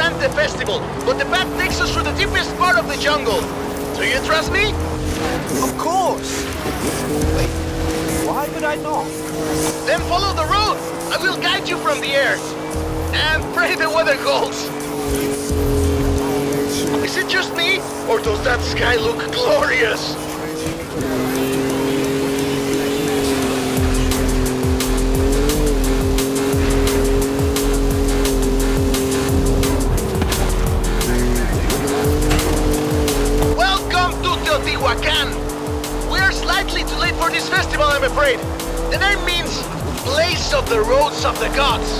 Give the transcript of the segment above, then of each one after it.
the festival, but the path takes us through the deepest part of the jungle. Do you trust me? Of course! Wait, why would I not? Then follow the road. I will guide you from the air. And pray the weather holds. Is it just me, or does that sky look glorious? The roads of the gods.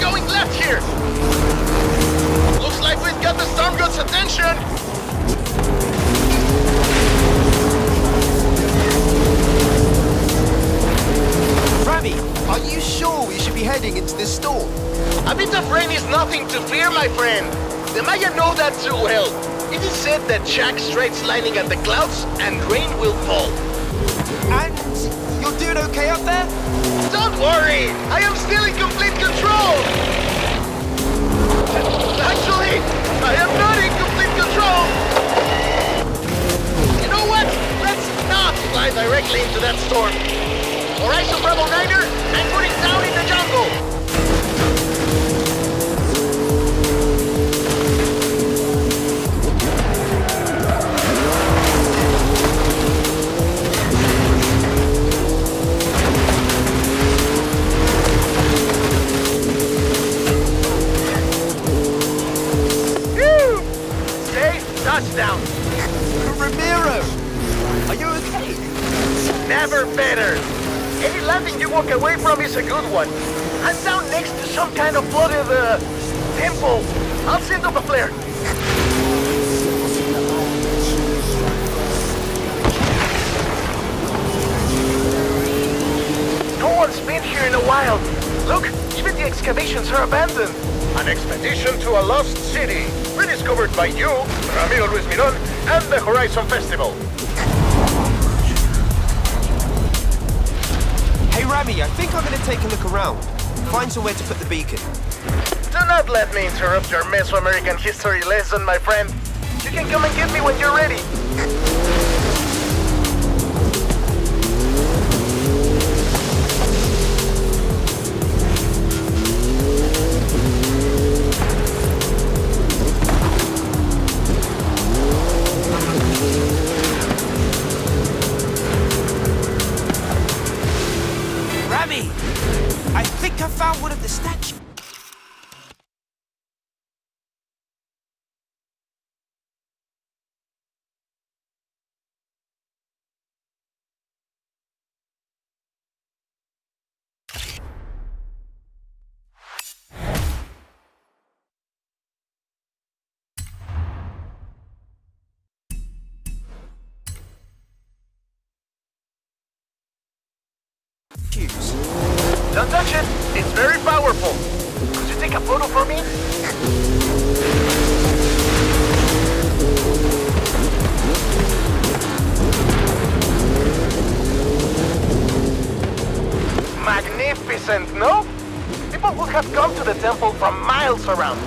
Going left here. Looks like we've got the storm god's attention. Rami, are you sure we should be heading into this storm? A bit of rain is nothing to fear, my friend. The Maya know that too well. It is said that Chaac straight's lightning at the clouds and rain will fall. And you're doing okay up there? Don't worry, I am still in complete control. Actually, I am not in complete control. You know what? Let's not fly directly into that storm. Horizon Bravo Niner, anchoring down in the jungle. Never better. Any landing you walk away from is a good one. I'm down next to some kind of flooded uh, temple. I'll send up a flare. No one's been here in a while. Look, even the excavations are abandoned. An expedition to a lost city, rediscovered by you, Ramiro Luis Miron, and the Horizon Festival. Hey Rami, I think I'm gonna take a look around. Find somewhere to put the beacon. Do not let me interrupt your Mesoamerican history lesson, my friend. You can come and get me when you're ready. I think I found one of the statues. Very powerful. Could you take a photo for me? Magnificent, no? People would have come to the temple from miles around.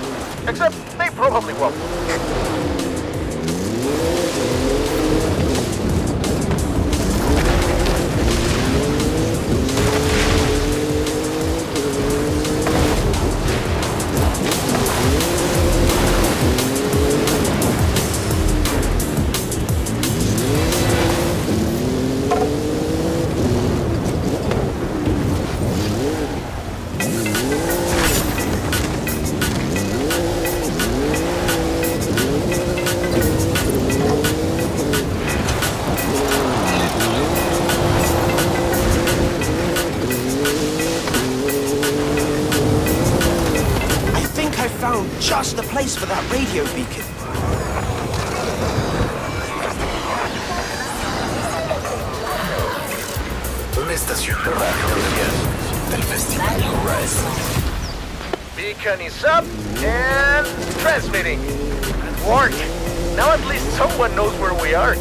Except they probably won't. Just the place for that radio beacon. Beacon is up and transmitting. Good work. Now at least someone knows where we are.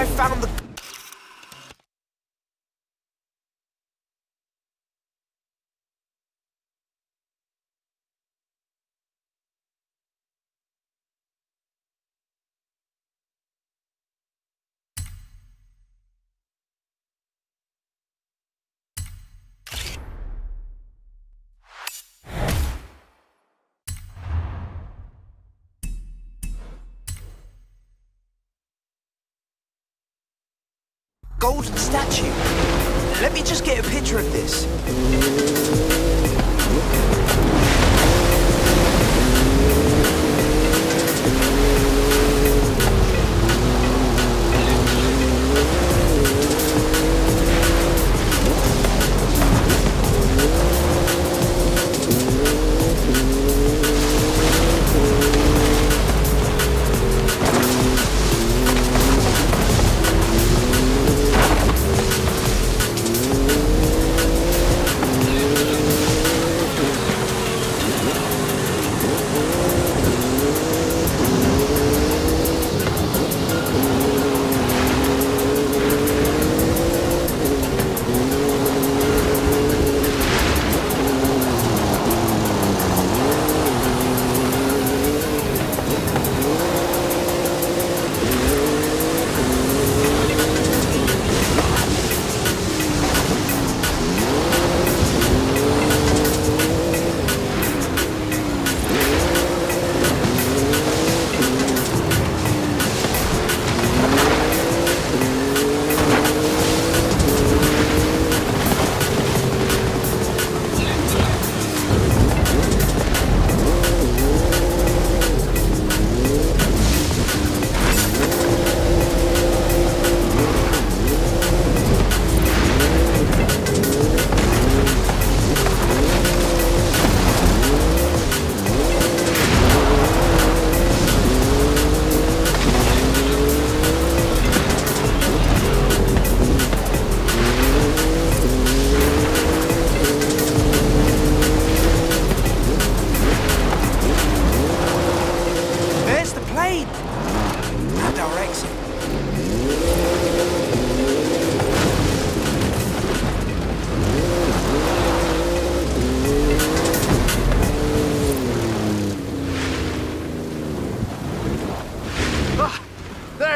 I found the golden statue. Let me just get a picture of this.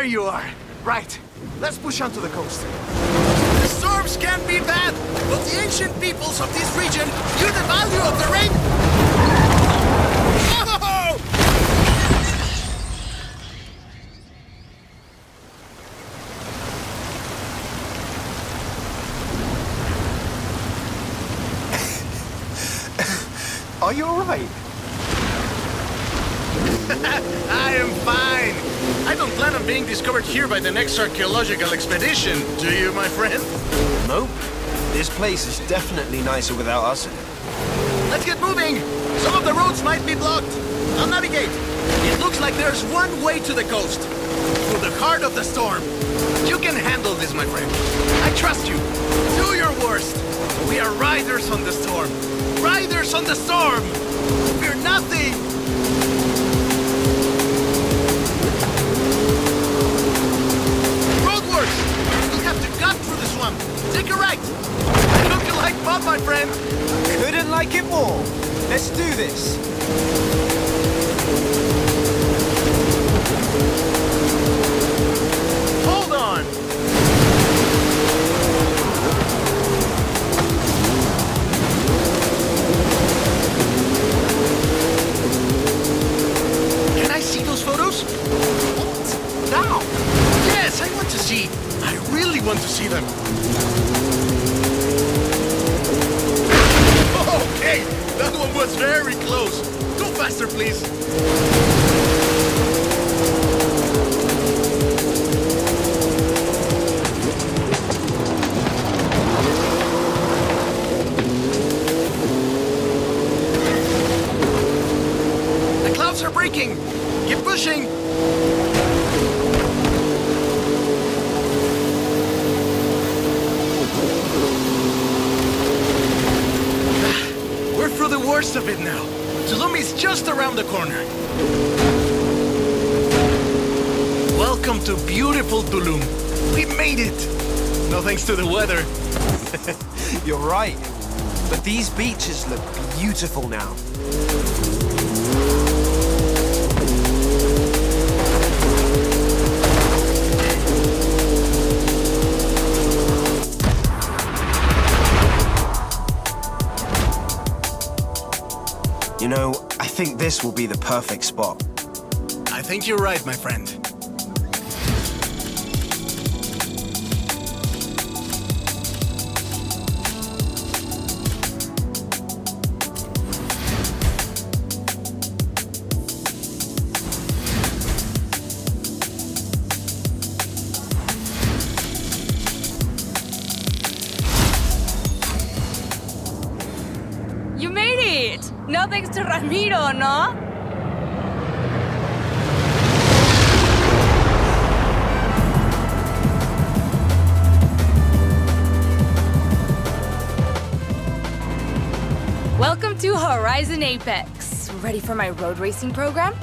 There you are. Right. Let's push onto the coast. The storms can be bad, but the ancient peoples of this region knew the value of the rain. Are you alright? I am fine. I don't plan on being discovered here by the next archaeological expedition, do you, my friend? Nope. This place is definitely nicer without us in it. Let's get moving! Some of the roads might be blocked. I'll navigate. It looks like there's one way to the coast. Through the heart of the storm. You can handle this, my friend. I trust you. Do your worst. We are riders on the storm. Riders on the storm! Fear nothing! More. Let's do this. Worst of it now. Tulum is just around the corner. Welcome to beautiful Tulum. We made it. No thanks to the weather. You're right. But these beaches look beautiful now. Think this will be the perfect spot. I think you're right, my friend. Ramiro, no? Welcome to Horizon Apex. Ready for my road racing program?